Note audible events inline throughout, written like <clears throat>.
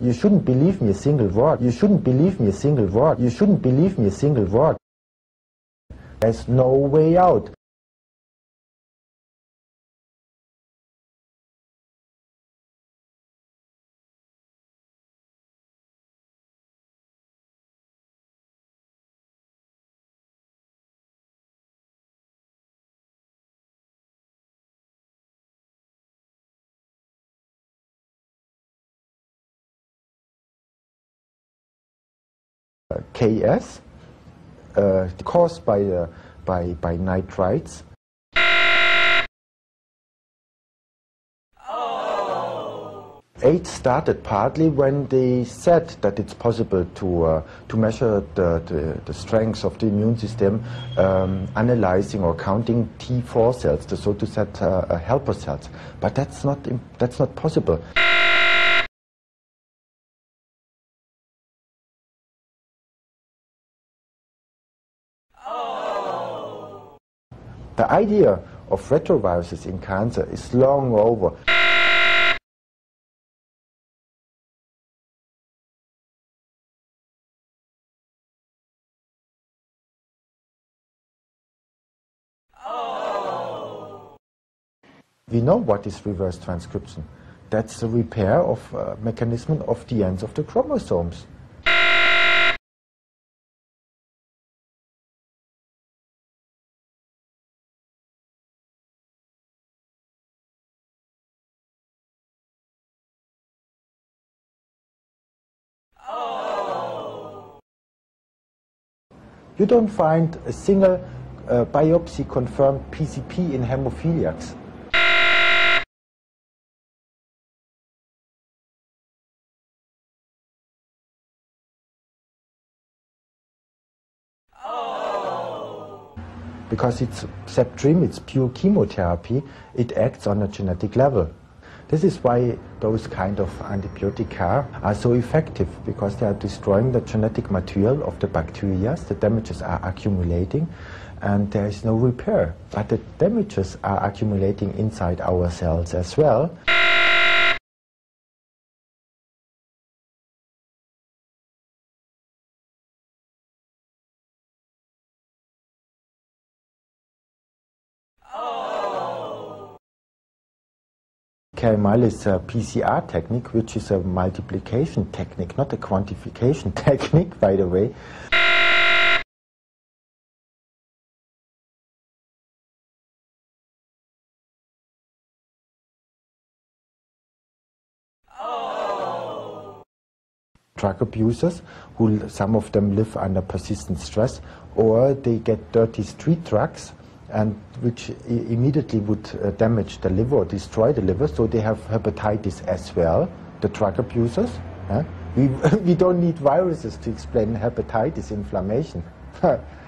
You shouldn't believe me a single word. You shouldn't believe me a single word. You shouldn't believe me a single word. There's no way out. KS uh, caused by, uh, by, by nitrites. AIDS started partly when they said that it's possible to, uh, to measure the, the, the, strength of the immune system um, analyzing or counting T4 cells, the so to say uh, helper cells. But that's not, that's not possible. The idea of retroviruses in cancer is long over. We know what is reverse transcription. That's the repair of uh, mechanism of the ends of the chromosomes. You don't find a single uh, biopsy confirmed PCP in hemophiliacs. Because it's Septrim, it's pure chemotherapy, it acts on a genetic level. This is why those kind of antibiotic are so effective because they are destroying the genetic material of the bacteria. The damages are accumulating and there is no repair. But the damages are accumulating inside our cells as well. KML is a PCR technique, which is a multiplication technique, not a quantification <laughs> technique, by the way. Oh. drug abusers who some of them live under persistent stress or they get dirty street drugs and which immediately would uh, damage the liver or destroy the liver. So they have hepatitis as well, the drug abusers. We, <laughs> we don't need viruses to explain hepatitis inflammation. <laughs>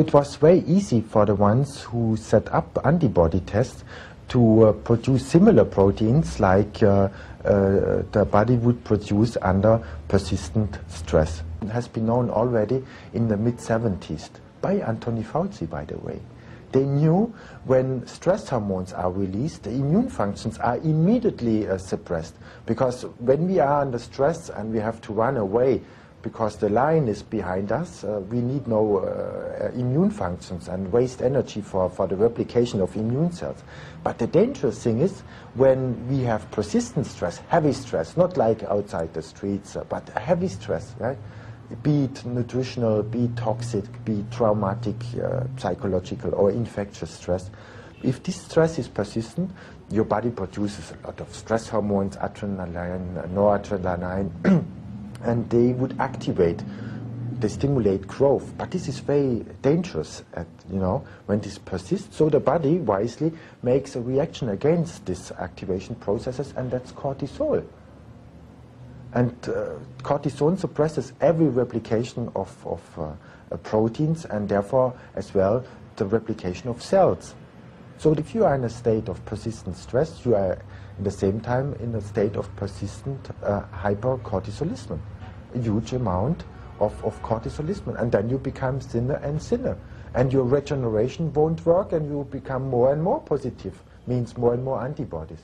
It was very easy for the ones who set up antibody tests to uh, produce similar proteins like uh, uh, the body would produce under persistent stress. It has been known already in the mid-70s by Anthony Fauci, by the way. They knew when stress hormones are released, the immune functions are immediately uh, suppressed because when we are under stress and we have to run away because the lion is behind us. Uh, we need no uh, immune functions and waste energy for, for the replication of immune cells. But the dangerous thing is when we have persistent stress, heavy stress, not like outside the streets, uh, but heavy stress, right? Be it nutritional, be it toxic, be it traumatic, uh, psychological, or infectious stress. If this stress is persistent, your body produces a lot of stress hormones, adrenaline, noradrenaline. <clears throat> and they would activate, they stimulate growth. But this is very dangerous, at, you know, when this persists. So the body wisely makes a reaction against these activation processes, and that's cortisol. And uh, cortisol suppresses every replication of, of uh, proteins and therefore as well the replication of cells. So if you are in a state of persistent stress, you are at the same time in a state of persistent uh, hypercortisolism, a huge amount of, of cortisolism, and then you become thinner and thinner. And your regeneration won't work, and you become more and more positive, means more and more antibodies.